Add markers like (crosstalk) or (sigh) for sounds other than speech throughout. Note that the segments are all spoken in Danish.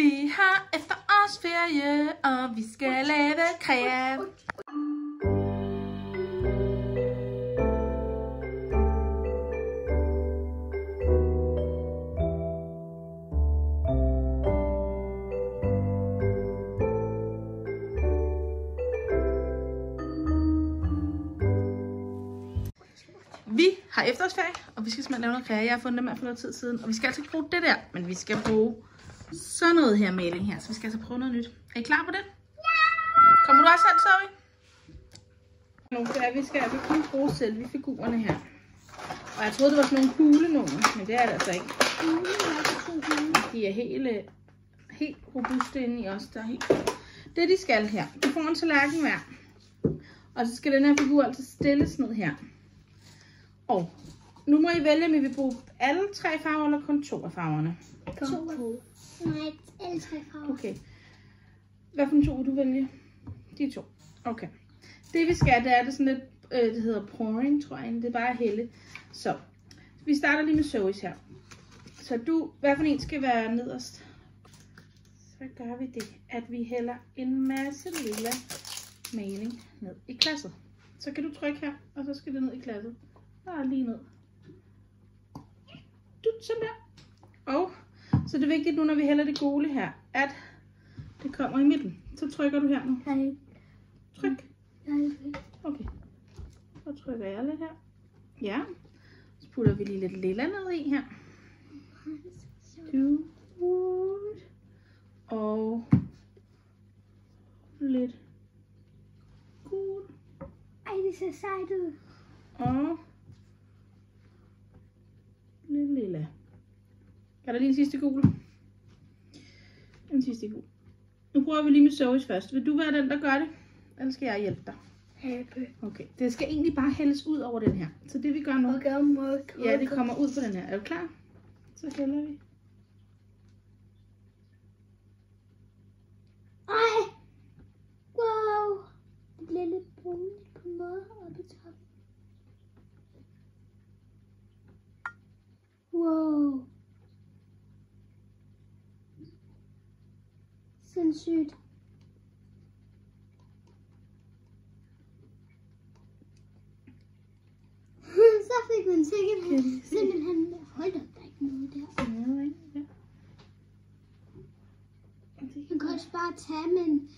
Vi har efterårsferie, og vi skal lave krea. Vi har efterårsferie, og vi skal simpelthen lave noget krea. Jeg har fundet dem her for noget tid siden, og vi skal altså ikke bruge det der, men vi skal bruge sådan noget her maling her, så vi skal altså prøve noget nyt. Er I klar på det? Ja! Kommer du også hen, Zoe? Nu, det er, vi skal altså kun bruge selve figurerne her. Og jeg troede, det var sådan nogle hule nogle, men det er det altså ikke. De er helt, øh, helt robuste inde i os. Der er helt... Det de skal her, de får en tallerken hver. Og så skal den her figur altså stilles ned her. Og nu må I vælge, om I vil bruge alle tre farver, eller kun to af farverne. To. Nej, alle tre farver. Okay. Hvad for to vil du vælge? De to. Okay. Det vi skal, det er det sådan lidt, øh, det hedder pouring, tror jeg. Det er bare hælde. Så, vi starter lige med Zoe's her. Så du, hvad for en skal være nederst? Så gør vi det, at vi hælder en masse lille maling ned i glasset. Så kan du trykke her, og så skal det ned i glasset. Bare lige ned. Du, sådan der. Og så det er vigtigt nu, når vi hælder det gule her, at det kommer i midten. Så trykker du her nu. Nej, Tryk. nej. Okay. Så trykker jeg lidt her. Ja. Så putter vi lige lidt lilla ned i her. Du. Og lidt gul. Ej, det ser sejt ud. Og lidt lilla. Er der lige en sidste gul? En sidste gul. Nu prøver vi lige med Zoe's først. Vil du være den, der gør det? Eller skal jeg hjælpe dig? Happy. Okay, det skal egentlig bare hældes ud over den her. Så det vi gør nu, Okay, mørk. ja, det kommer ud på den her. Er du klar? Så hælder vi. Ej! Wow! Det bliver lidt brunligt på måde oppe i toppen. Wow! Sindssygt. (laughs) Så fik man sikkert simpelthen... Hold op, der er ikke noget der. Man kan også bare tage med en,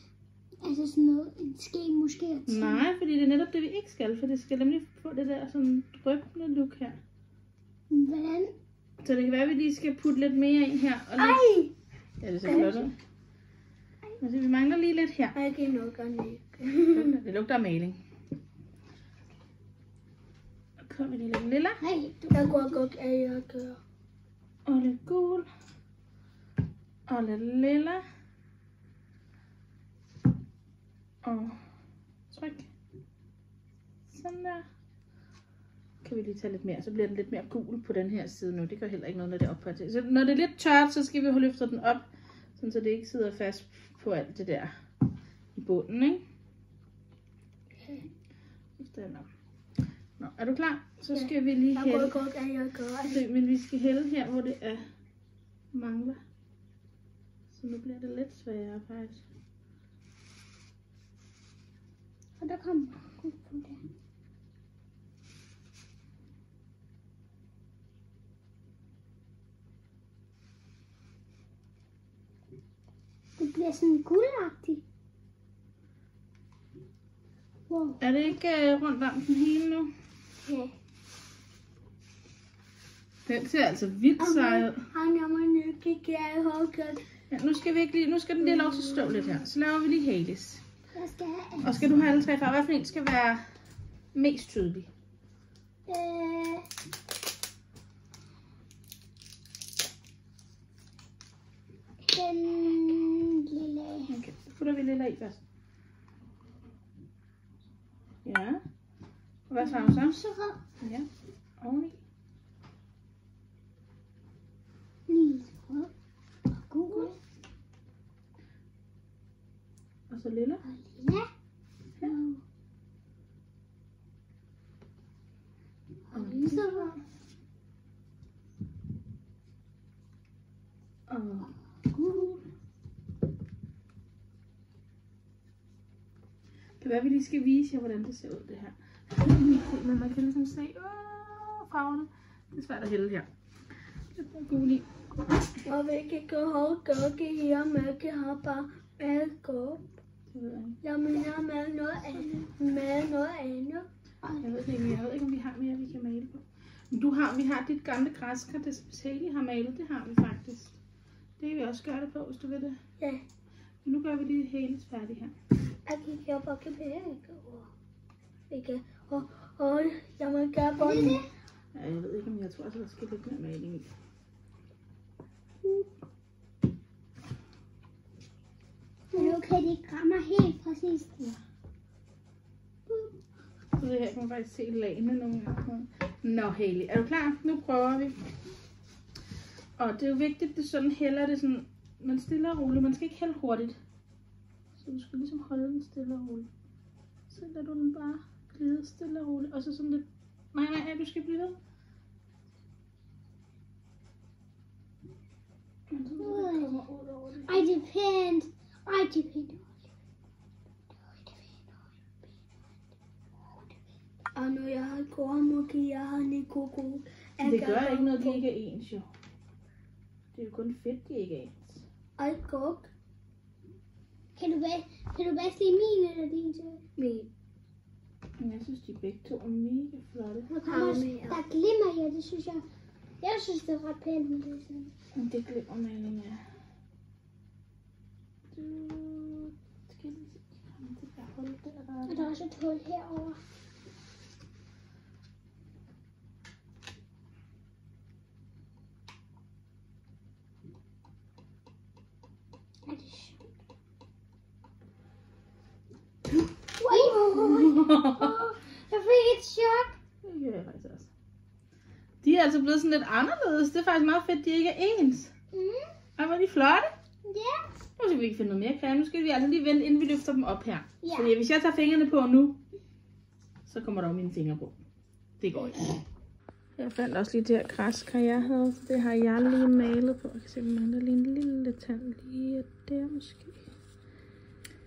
altså sådan noget, en ske måske. og tage- Nej, fordi det er netop det, vi ikke skal. For det skal nemlig få det der sådan dryppende look her. Men Hvordan? Så det kan være, at vi lige skal putte lidt mere i her. Og lidt... Ej! Ja, det ser flot ud. Altså, vi mangler lige lidt her. Det er nok. (laughs) Det lugter af maling. Kommer vi lige lidt lilla. Nej, der går godt, at jeg gør. Og lidt gul. Og lidt lilla. Og tryk. Sådan der. Kan vi lige tage lidt mere, så bliver den lidt mere gul på den her side nu. Det gør heller ikke noget, når det er oppe til. Så når det er lidt tørt, så skal vi have løftet den op, så det ikke sidder fast på alt det der i bunden, ikke? Den op. Nå, er du klar? Så Ja. skal vi lige hælde. Det, men vi skal hælde her, hvor det er mangler. Så nu bliver det lidt sværere faktisk. Og der kommer gul på det. Det bliver sådan guldagtigt. Wow. Er det ikke uh, rundt om den hele nu? Ja. Den ser altså vildt sej ud. Er. Ja, nu skal vi ikke lige, nu skal den lige lov til at stå lidt her. Så laver vi lige Hades. Jeg skal have Og skal du have alle tre farver? Hvad for en skal være mest tydelig? Øh, den. Okay, putter vi lilla i først. Ja. Og hvad farve så? Så rød. Ja. Oveni. Lille rød. Og gul. Og så lilla. Og lilla. Ja. Og lyserød. Og Gul. Være, vi lige skal vise jer, hvordan det ser ud, det her. Men man kan ligesom se åh, farverne. Det er svært at hælde her. Det er gul i. Og gå og gå her, kan have bare med gå. Jeg. Jeg mener med noget andet. Med noget andet. Jeg ved ikke, jeg ved ikke, om vi har mere, vi kan male på. Men du har, vi har dit gamle græskar, det Haley har malet, det har vi faktisk. Det kan vi også gøre det på, hvis du vil det. Ja. Men nu gør vi lige Haleys færdig her. Jeg kan gøre bare kan. Ikke? Og, og jeg må gøre det. Ja, jeg ved ikke, om jeg tror, at der skal lidt mere maling i. Nu kan de ramme helt præcis det. Så det her kan man faktisk se lagene nogle gange. Nå, Haley, er du klar? Nu prøver vi. Og det er jo vigtigt, det er sådan hælder det sådan, man stille og roligt. Man skal ikke hælde hurtigt. Så du skal ligesom holde den stille og roligt. Så lader du den bare glide stille og roligt. Og så sådan lidt, nej, nej, nej, du skal blive ved. Ej, det er pænt. Ej, det er pænt. Og når jeg har gormokki, jeg har nikoko. Det gør ikke noget, de ikke er ens jo. Det er jo kun fedt, de ikke er ens. Ej, gok. Kan du, bedst, kan du bedst lide min eller din til? Min. Men jeg synes, de begge to er mega flotte. Der kommer også, der glimmer her, det synes jeg. Jeg synes, det er ret pænt med det sådan. Men det glemmer maling, ja. Du skal lige se, det. Og der er også et hul herovre. Er det sjovt? Wow! Jeg fik et chok. Det gør jeg faktisk også. De er altså blevet sådan lidt anderledes. Det er faktisk meget fedt, de ikke er ens. Mm. Og hvor er de flotte. Ja. Nu skal vi ikke finde noget mere creme. Nu skal vi altså lige vente, inden vi løfter dem op her. Ja. Fordi hvis jeg tager fingrene på nu, så kommer der jo mine fingre på. Det går ikke. Jeg fandt også lige det her græskar, jeg havde. Så det har jeg lige malet på. Jeg kan se, at mangler lige en lille tand lige der måske.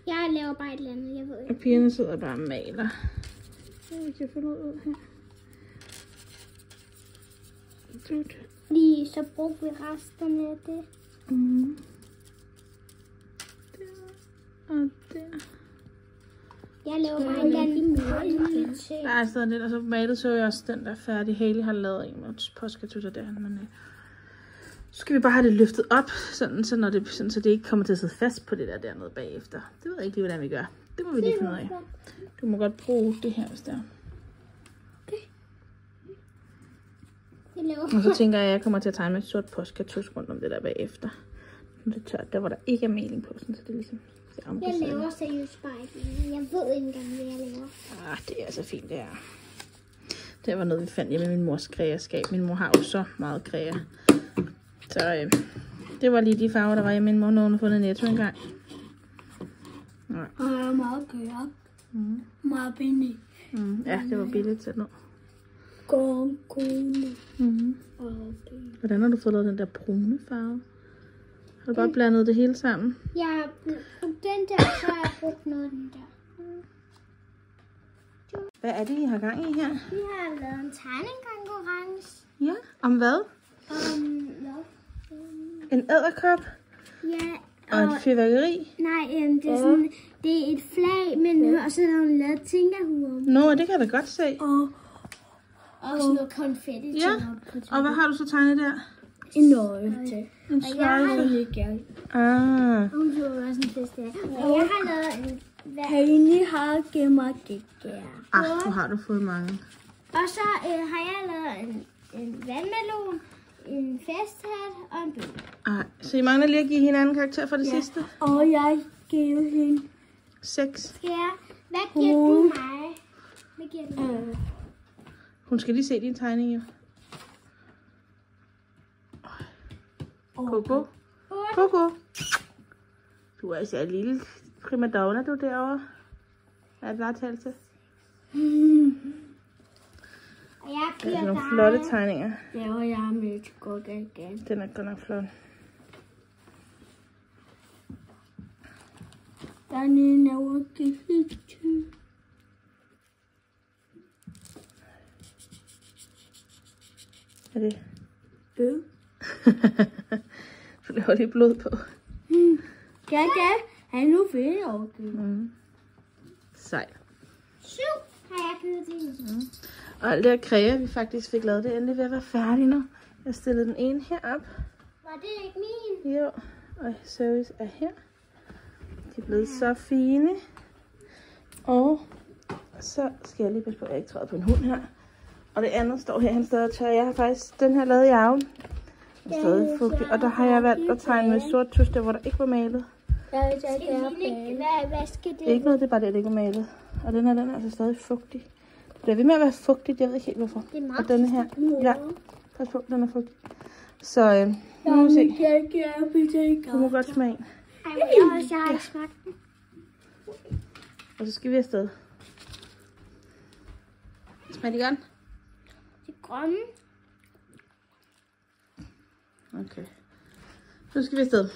Jeg laver bare et eller andet, jeg ved Og ikke. pigerne sidder bare og maler. Jeg kan få noget ud her. Dut. Lige så brugte vi resterne af det. Mm. Der og der. Jeg laver bare et eller andet ting. Der er stadig lidt, og så malet så jeg også den der færdig. Haley har lavet en med postkartutter der, men øh, så skal vi bare have det løftet op, sådan, så, når det, sådan, så det ikke kommer til at sidde fast på det der dernede bagefter. Det ved jeg ikke lige, hvordan vi gør. Det må vi lige finde ud af. Du må godt bruge det her, hvis det er. Jeg laver Og så tænker jeg, at jeg kommer til at tegne med et sort postkartus rundt om det der bagefter. Nu er det tørt, der hvor der ikke er maling på, sådan, så det ligesom ser Jeg omkring. laver seriøst bare. Jeg ved ikke engang, hvad jeg laver. Ah, det er altså fint, det er. Det var noget, vi fandt hjemme i min mors kreaskab. Min mor har jo så meget krea. Så øh, det var lige de farver, der var i min mor, når hun har fundet netto engang. Og jeg er meget gør. Mm. Meget billig. Mm. Ja, det var billigt til nu. Gong, gode. Mm. Hvordan har du fået lavet den der brune farve? Har du bare blandet det hele sammen? Brugt den der, så har jeg brugt noget af den der. Hvad er det, I har gang i her? Vi har lavet en tegningkonkurrence. Ja, om hvad? Ja. En æderkop Ja, og et fyrværkeri. nej, um, det er sådan, det er et flag, men og så har hun lavet tinkerhuer. Nå, det kan jeg da godt se. Og, og sådan noget konfetti Ja, og hvad har du så tegnet der? En nøgle til. En Og jeg har sløjfe. ikke gjort. Ah, Hun tog også en fest af. Og jeg har lavet en... Henny har gemmer gægger. ah, hvor har du fået mange. Og så øh, har jeg lavet en, en vandmelon, en festhat og en bil. Ah, så I mangler lige at give hinanden karakter for det ja. sidste? Og jeg giver hende... 6. Skal jeg... Hvad giver du mig? Hvad giver du mig? Hun skal lige se din tegning jo. Coco. Coco. Du er altså en lille primadonna, du derovre. Er det bare talt til? (laughs) Og jeg det er nogle flotte tegninger. Laver jeg med godt igen. Den er godt nok flot. Der er en overgivet. Er det? Blod. (laughs) du laver lige blod på. Mm. Han er nu ved at overgive. Mm. Sej. Syv har jeg givet til. Mm. Og alt det her kræger, vi faktisk fik lavet, det er endelig ved at være færdigt nu. Jeg stillede den ene her op. Var det ikke min? Jo, og service er her. De er blevet så fine. Og så skal jeg lige passe på, at jeg ikke træder på en hund her. Og det andet står her, han stadig tør. Jeg har faktisk den her lavet i arven. Den er stadig fugtig. Og der har jeg valgt at tegne med sort tusch, der hvor der ikke var malet. Jeg det her Hvad, hvad skal Det er ikke noget, det er bare det, der ikke var malet. Og den her, den er altså stadig fugtig. Det bliver ved med at være fugtigt, jeg ved ikke helt hvorfor. Det er meget Og denne her, ja, pas på, den er fugtig. Så øh, nu må vi se. Du må godt smage. en. Ej, jeg har også jeg har ikke smagt den. Og så skal vi afsted. Smager de godt? Er grønne. Okay. Så skal vi afsted.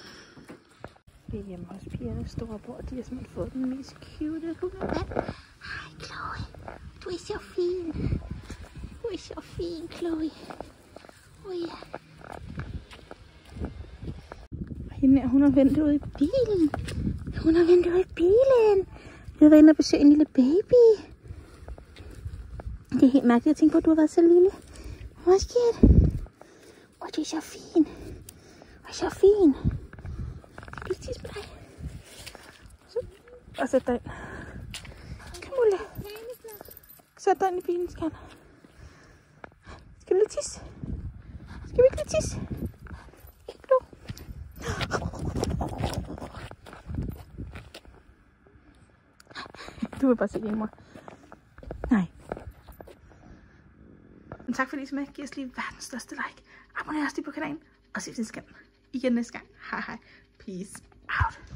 Vi er hjemme hos pigernes store bror. De har simpelthen fået den mest cute hund. Du er så fin. Du er så fin, Chloe. Oh, ja. Og hende her, hun har ventet ude i bilen. Hun har ventet ude i bilen. Vi har været inde og besøge en lille baby. Det er helt mærkeligt at tænke på, at du har været så lille. Der? Åh, du er så fin. Og så fin. Skal vi tisse på dig? Og sæt dig ind. Kom, Ulla. Sæt dig ind i bilen, skal Skal vi lige tisse? Skal vi ikke lige tisse? Ikke nu. Du vil bare se hjemme. Nej. Men tak fordi I så med. Giv os lige verdens største like. Abonner os lige på kanalen. Og ses næste gang. Igen næste gang. Hej hej. Peace out.